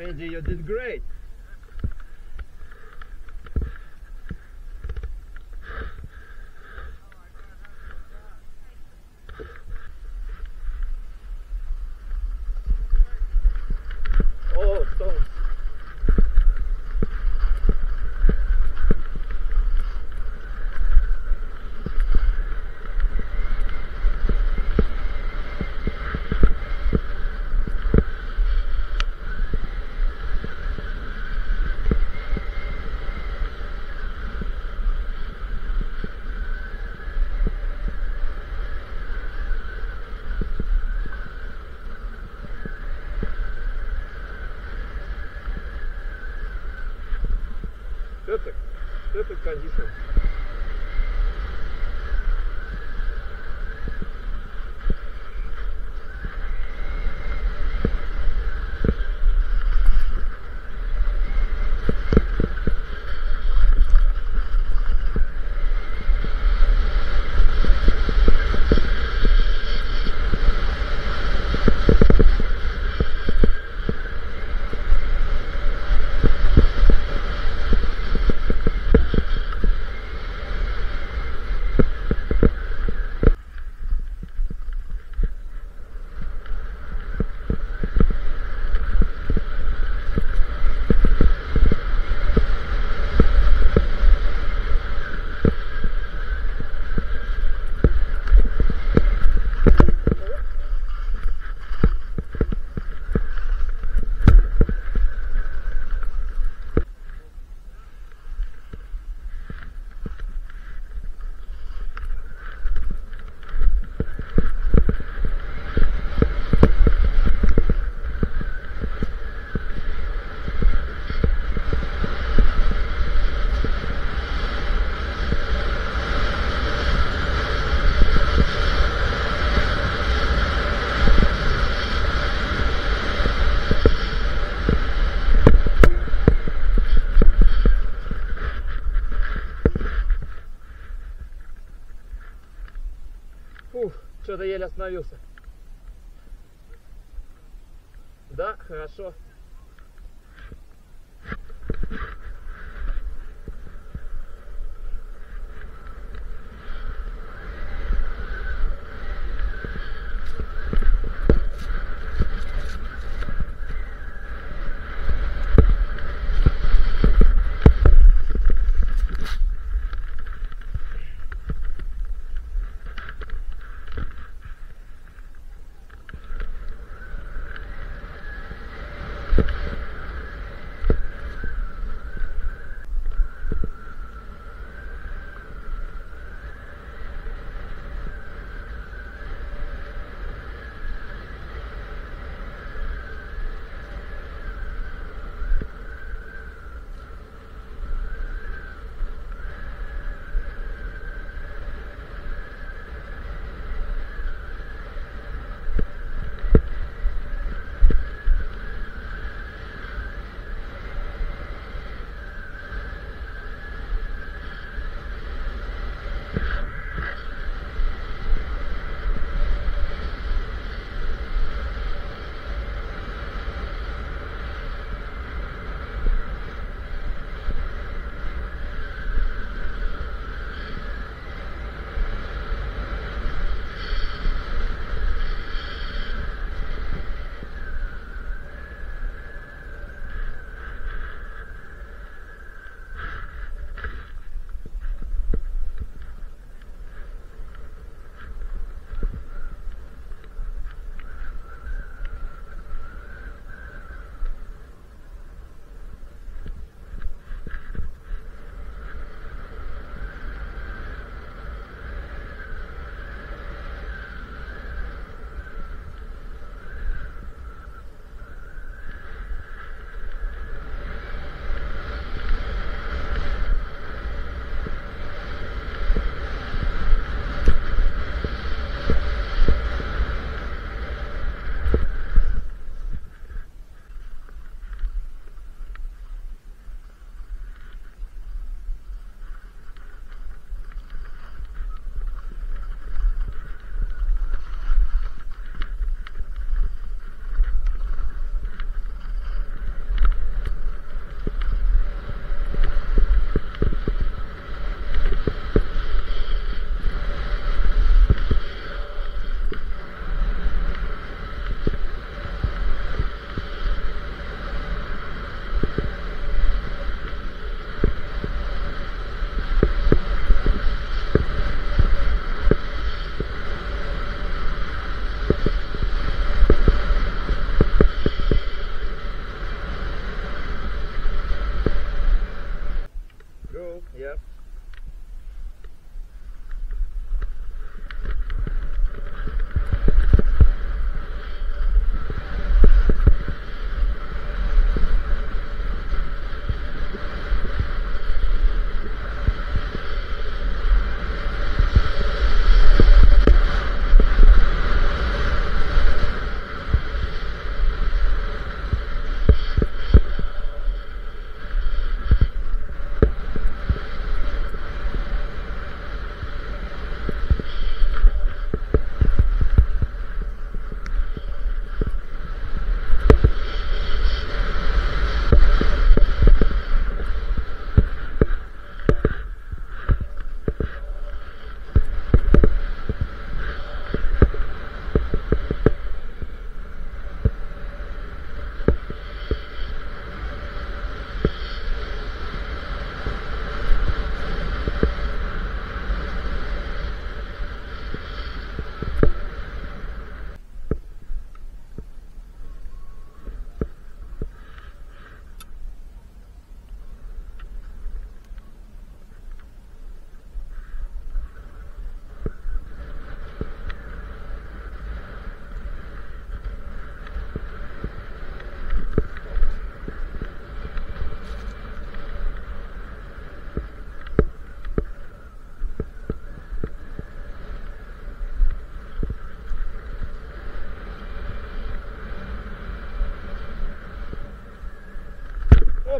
Andy, you did great. Еле остановился. Да, хорошо.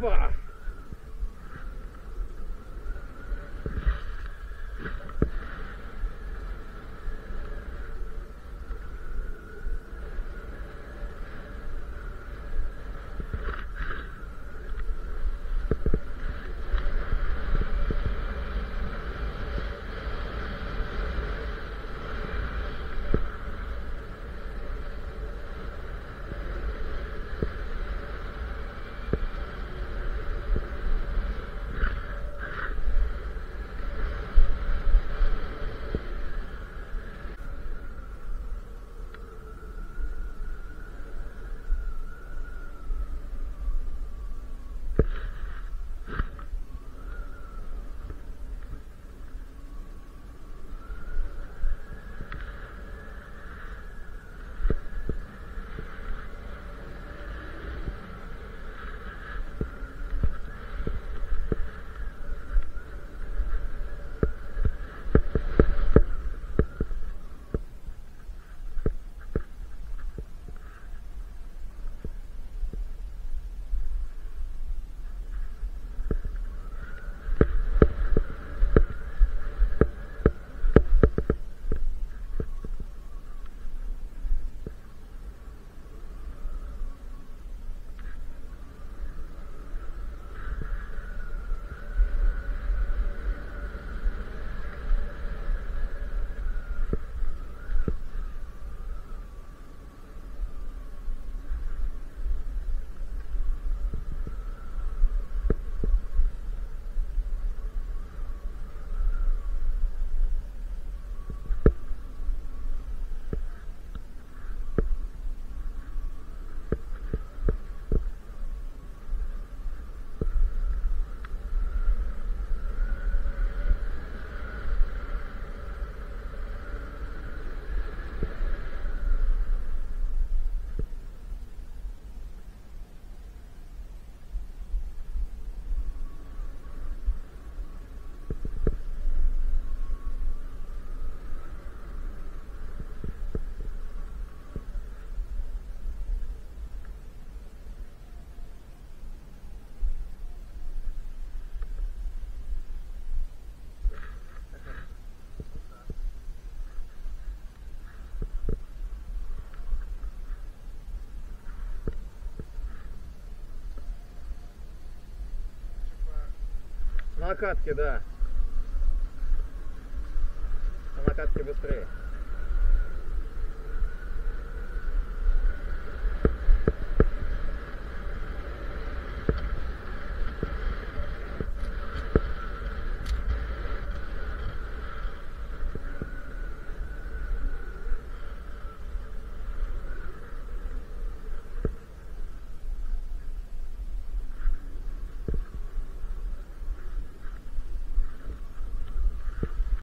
Opa! На да. На накатке быстрее.